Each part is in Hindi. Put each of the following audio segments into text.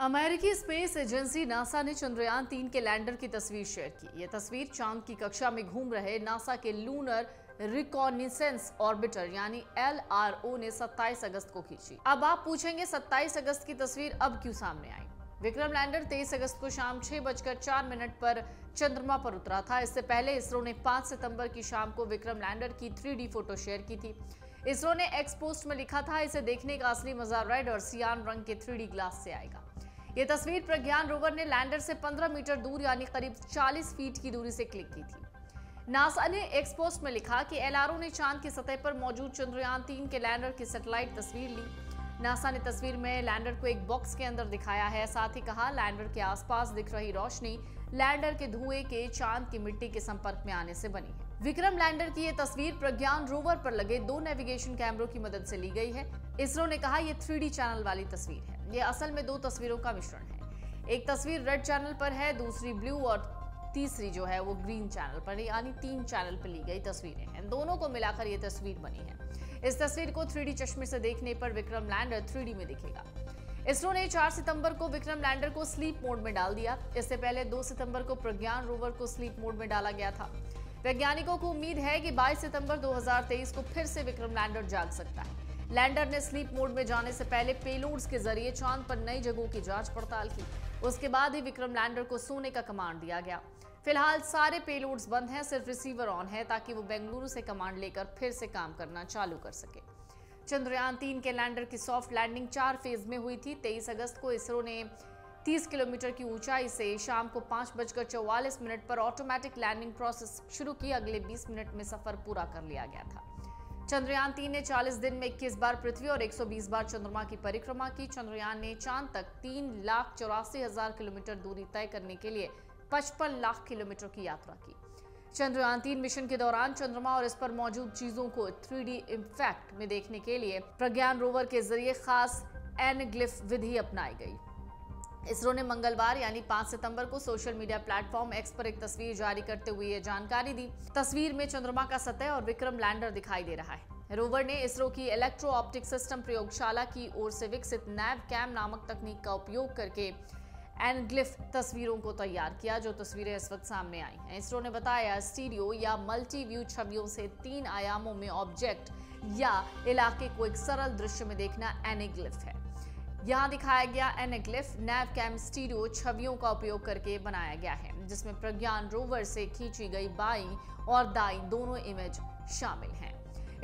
अमेरिकी स्पेस एजेंसी नासा ने चंद्रयान तीन के लैंडर की तस्वीर शेयर की। यह तस्वीर चाँद की कक्षा में घूम रहे नासा के लूनर रिकॉनिसेंस ऑर्बिटर, यानी एलआरओ ने 27 अगस्त को खींची। अब आप पूछेंगे 27 अगस्त की तस्वीर अब क्यों सामने आई? विक्रम लैंडर 23 अगस्त को शाम छह बजकर चार मिनट पर चंद्रमा पर उतरा था। इससे पहले इसरो ने 5 सितंबर की शाम को विक्रम लैंडर की थ्री फ़ोटो शेयर की थी। इसरो ने एक्स पोस्ट में लिखा था, इसे देखने का असली मज़ा रेड और सियान रंग के थ्री ग्लास से आएगा। ये तस्वीर प्रज्ञान रोवर ने लैंडर से 15 मीटर दूर, यानी करीब 40 फीट की दूरी से क्लिक की थी। नासा ने एक्सपोस्ट में लिखा कि एलआरओ ने चाँद की सतह पर मौजूद चंद्रयान तीन के लैंडर की सैटेलाइट तस्वीर ली। नासा ने तस्वीर में लैंडर को एक बॉक्स के अंदर दिखाया है, साथ ही कहा, लैंडर के आसपास दिख रही रोशनी लैंडर के धुएँ के चाँद की मिट्टी के संपर्क में आने से बनी है। विक्रम लैंडर की ये तस्वीर प्रज्ञान रोवर पर लगे दो नेविगेशन कैमरों की मदद से ली गई है। इसरो ने कहा यह थ्री चैनल वाली तस्वीर है। ये असल में दो तस्वीरों का मिश्रण है। एक तस्वीर रेड चैनल पर है, दूसरी ब्लू और तीसरी जो है वो ग्रीन चैनल पर, यानी तीन चैनल पर ली गई तस्वीरें हैं। दोनों को मिलाकर ये तस्वीर बनी है। इस तस्वीर को थ्री चश्मे से देखने पर विक्रम लैंडर थ्री में दिखेगा। इसरो ने 4 सितंबर को विक्रम लैंडर को स्लीप मोड में डाल दिया। इससे पहले 2 सितंबर को प्रज्ञान रोवर को स्लीप मोड में डाला गया था। वैज्ञानिकों को उम्मीद है कि 22 सितंबर 2023 को फिर से विक्रम लैंडर जाग सकता है। लैंडर ने स्लीप मोड में जाने से पहले पेलोड्स के ज़रिए चाँद पर नई जगहों की जाँच पड़ताल की। उसके बाद ही विक्रम लैंडर को सोने का कमांड दिया गया। फ़िलहाल सारे पेलोड्स बंद हैं, सिर्फ़ रिसीवर ऑन है, ताकि वो बेंगलुरु से कमांड लेकर फिर से काम करना चालू कर सके। चंद्रयान तीन के लैंडर की सॉफ्ट लैंडिंग चार फ़ेज़ में हुई थी। तेईस अगस्त को इसरो ने 30 किलोमीटर की ऊंचाई से शाम को पाँच बजकर चौवालीस मिनट पर ऑटोमेटिक लैंडिंग प्रोसेस शुरू की। अगले 20 मिनट में सफ़र पूरा कर लिया गया था। चंद्रयान तीन ने 40 दिन में 21 बार पृथ्वी और 120 बार चंद्रमा की परिक्रमा की। चंद्रयान ने चाँद तक तीन लाख चौरासी हज़ार किलोमीटर दूरी तय करने के लिए 55 लाख किलोमीटर की यात्रा की। चंद्रयान तीन मिशन के दौरान चंद्रमा और इस पर मौजूद चीज़ों को थ्री डी इम्फैक्ट में देखने के लिए प्रज्ञान रोवर के ज़रिए खास एनग्लिफ विधि अपनाई गई। इसरो ने मंगलवार यानी 5 सितंबर को सोशल मीडिया प्लेटफॉर्म एक्स पर एक तस्वीर जारी करते हुए ये जानकारी दी। तस्वीर में चंद्रमा का सतह और विक्रम लैंडर दिखाई दे रहा है। रोवर ने इसरो की इलेक्ट्रो ऑप्टिक सिस्टम प्रयोगशाला की ओर से विकसित नैव कैम नामक तकनीक का उपयोग करके एनग्लिफ तस्वीरों को तैयार किया, जो तस्वीरें इस वक्त सामने आई हैं। इसरो ने बताया, स्टीरियो या मल्टी व्यू छवियों से तीन आयामों में ऑब्जेक्ट या इलाके को एक सरल दृश्य में देखना एनिग्लिफ है। यहाँ दिखाया गया एनेग्लिफ नैव कैम स्टीरियो छवियों का उपयोग करके बनाया गया है, जिसमें प्रज्ञान रोवर से खींची गई बाई और दाई दोनों इमेज शामिल हैं।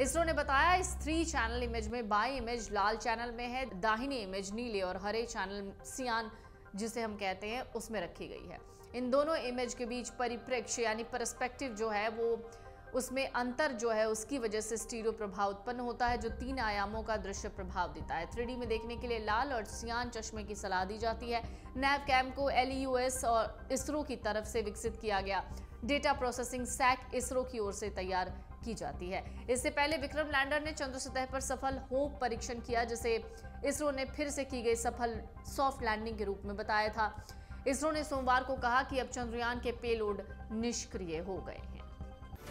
इसरो ने बताया, इस थ्री चैनल इमेज में बाई इमेज लाल चैनल में है, दाहिनी इमेज नीले और हरे चैनल सियान जिसे हम कहते हैं, उसमें रखी गई है। इन दोनों इमेज के बीच परिप्रेक्ष्य, यानी परस्पेक्टिव जो है, वो उसमें अंतर जो है उसकी वजह से स्टीरियो प्रभाव उत्पन्न होता है, जो तीन आयामों का दृश्य प्रभाव देता है। थ्री में देखने के लिए लाल और सियान चश्मे की सलाह दी जाती है। नैव कैम को एल और इसरो की तरफ़ से विकसित किया गया। डेटा प्रोसेसिंग सैक इसरो की ओर से तैयार की जाती है। इससे पहले विक्रम लैंडर ने चंद्र सतह पर सफल होप परीक्षण किया, जिसे इसरो ने फिर से की गई सफल सॉफ्ट लैंडिंग के रूप में बताया था। इसरो ने सोमवार को कहा कि अब चंद्रयान के पेलोड निष्क्रिय हो गए हैं।